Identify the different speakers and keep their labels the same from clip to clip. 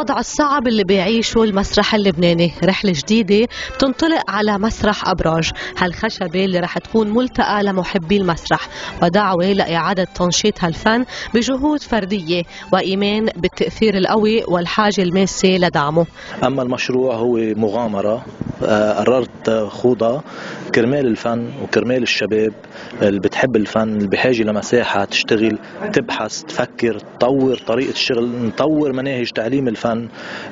Speaker 1: الوضع الصعب اللي بيعيشه المسرح اللبناني. رحلة جديدة بتنطلق على مسرح أبراج. هالخشبة اللي رح تكون ملتقى لمحبي المسرح ودعوة لإعادة تنشيط هالفن بجهود فردية وإيمان بالتأثير القوي والحاجة الماسة لدعمه.
Speaker 2: أما المشروع هو مغامرة آه، قررت خوضها. كرمال الفن وكرمال الشباب اللي بتحب الفن اللي بحاجة لمساحة تشتغل تبحث تفكر تطور طريقة الشغل نطور مناهج تعليم الفن.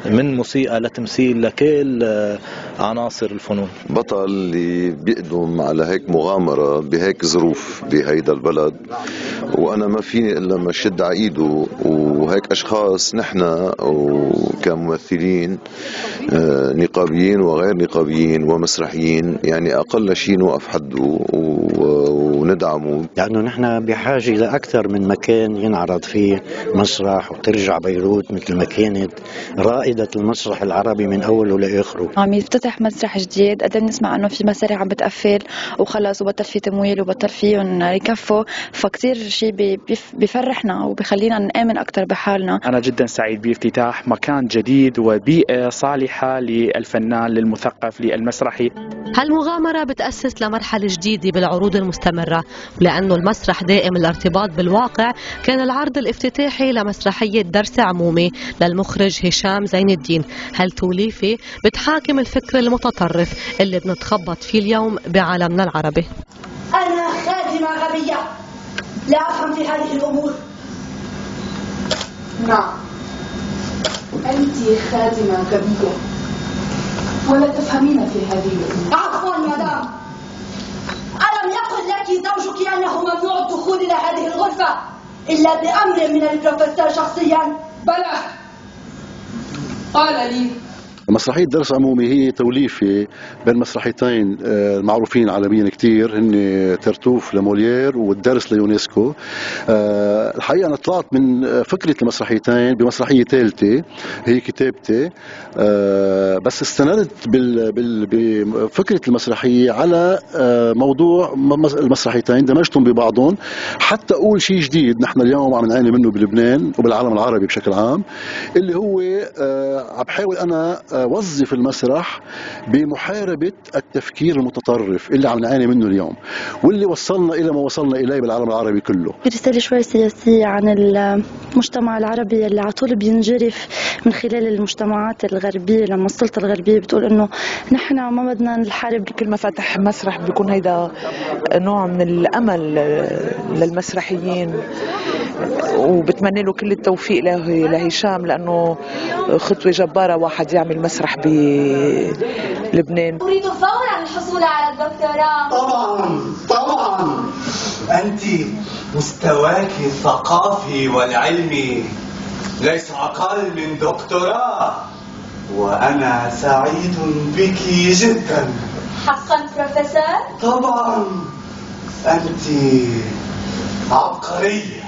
Speaker 2: من موسيقى لتمثيل لكل آه، عناصر الفنون.
Speaker 3: بطل اللي بيقدم على هيك مغامرة بهيك ظروف بهيدا البلد. وأنا ما فيني إلا ما شد على إيده. وهيك أشخاص نحن كممثلين آه، نقابيين وغير نقابيين ومسرحيين يعني أقل شيء نوقف حده. وندعمه.
Speaker 4: لأنه نحن بحاجة لأكثر من مكان ينعرض فيه مسرح وترجع بيروت مثل ما كانت رائدة المسرح العربي من أوله لآخره.
Speaker 5: عم يفتتح مسرح جديد. قدر نسمع أنه في مسارح عم بتقفل وخلص وبطل في تمويل وبطل فيهم يكفوا فكتير شيء بفرحنا وبخلينا نآمن أكثر بحالنا.
Speaker 6: أنا جدا سعيد بافتتاح مكان جديد وبيئة صالحة للفنان للمثقف للمسرحي.
Speaker 1: هالمغامرة بتأسس لمرحلة جديدة بالعروض المستمرة. ولأنه المسرح دائم الارتباط بالواقع. كان العرض الافتتاحي لمسرحية درس عمومي للمخرج هشام زين الدين. هالتوليفة بتحاكم الفكر المتطرف اللي بنتخبط فيه اليوم بعالمنا العربي؟
Speaker 7: أنا خادمة غبية لا أفهم في هذه الأمور.
Speaker 8: نعم. أنت خادمة غبية ولا تفهمين في هذه الأمور.
Speaker 7: عفوا مدام. إلا بأمر من البروفيسور شخصيا.
Speaker 8: بلى. قال لي
Speaker 9: مسرحية درس عمومي هي توليفة بين مسرحيتين آه، معروفين عالميا كتير هن ترتوف لموليير والدرس ليونسكو. آه، الحقيقة أنا طلعت من فكرة المسرحيتين بمسرحية ثالثة هي كتابتي. آه، بس استندت بفكرة المسرحية على موضوع المسرحيتين دمجتهم ببعضهم. حتى أقول شيء جديد نحن اليوم عم نعاني منه بلبنان وبالعالم العربي بشكل عام اللي هو عم بحاول أنا وظف المسرح بمحاربة التفكير المتطرف اللي عم نعاني منه اليوم واللي وصلنا إلى ما وصلنا إليه بالعالم العربي كله.
Speaker 5: رسالة شوي سياسية عن المجتمع العربي اللي على طول بينجرف من خلال المجتمعات الغربية لما السلطة الغربية بتقول إنه نحن ما بدنا نحارب
Speaker 10: كل ما فتح مسرح بيكون هيدا نوع من الأمل للمسرحيين. وبتمنى له كل التوفيق له لهشام لأنه خطوة جبارة واحد يعمل مسرح بلبنان
Speaker 7: أريد فورا الحصول على الدكتوراه.
Speaker 11: طبعا طبعا. أنت مستواك الثقافي والعلمي ليس أقل من دكتوراه وأنا سعيد بك جدا.
Speaker 7: حقا بروفيسور.
Speaker 11: طبعا. أنت عبقرية.